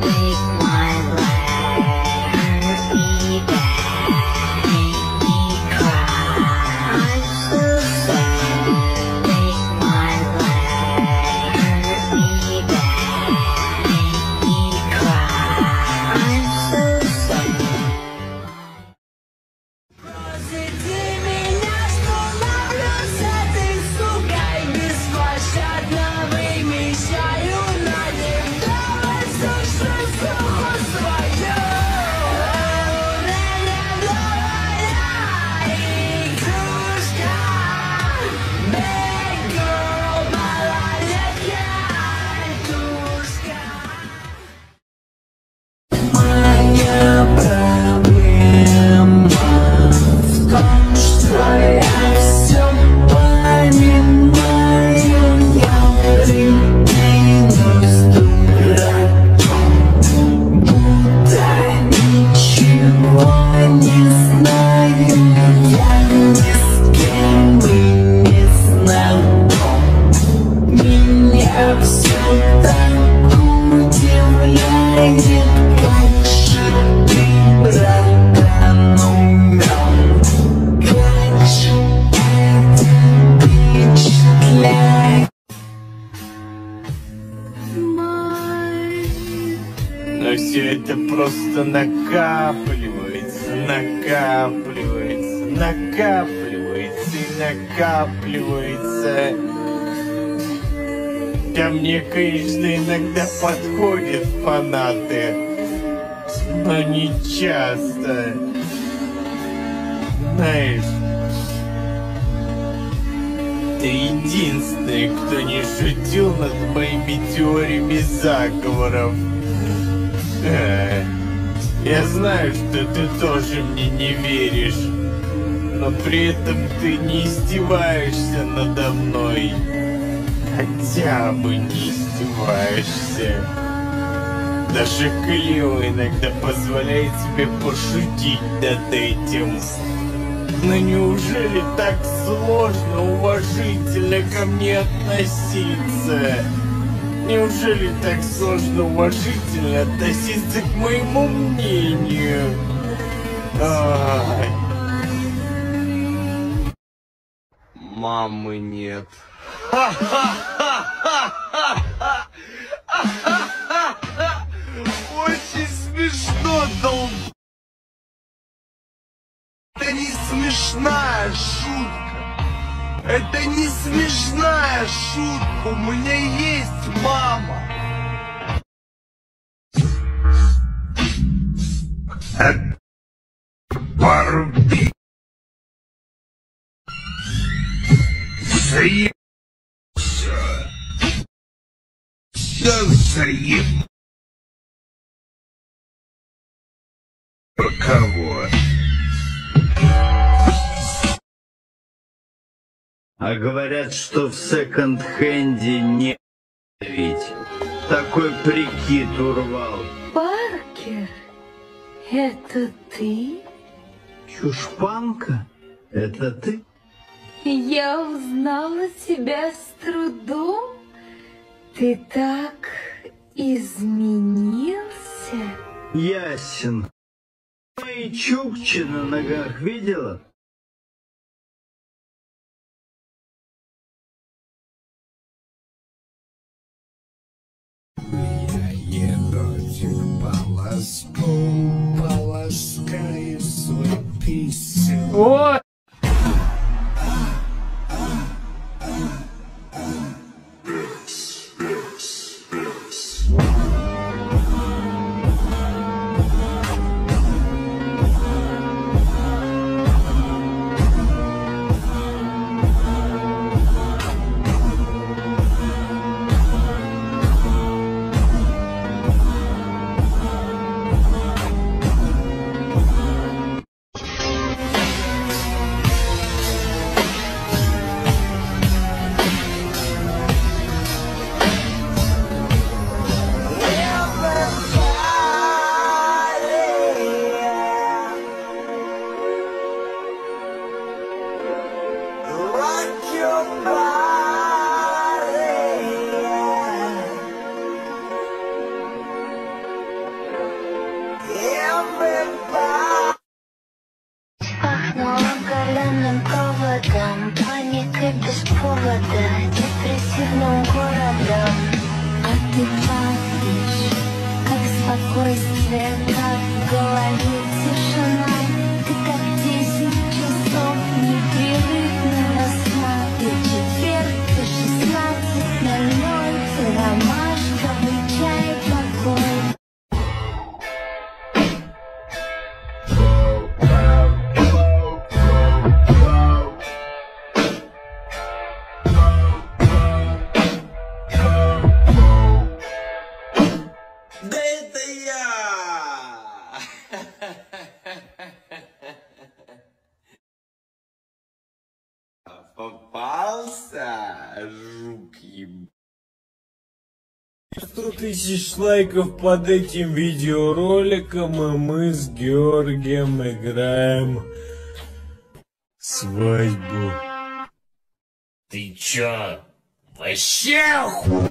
Make просто накапливается, накапливается, накапливается и накапливается. Ко мне, конечно, иногда подходят фанаты, но не часто. Знаешь, ты единственный, кто не шутил над моими теориями заговоров. Э, Я знаю, что ты тоже мне не веришь, но при этом ты не издеваешься надо мной. Хотя бы не издеваешься. Даже Клео иногда позволяет себе пошутить над этим. Но неужели так сложно уважительно ко мне относиться? Неужели так сложно уважительно относиться к моему мнению? Ай. Мамы нет. Очень смешно, долб... Это не смешная шутка. Это не смешная шутка. У меня мама. Порби. Заеб... Все заеб... Кого? А говорят, что в секонд-хенде не ведь. Такой прикид урвал. Паркер, это ты? Чушпанка? Это ты? Я узнала тебя с трудом. Ты так изменился. Ясен. Мои чукчи на ногах видела? to Palace, oh, Palace, guys, sweet peace. городам Паникой без повода Депрессивным городом А ты помнишь Как спокойствие, как в голове Попался, жук еб... 100 тысяч лайков под этим видеороликом, и мы с Георгием играем свадьбу. Ты чё, вообще оху...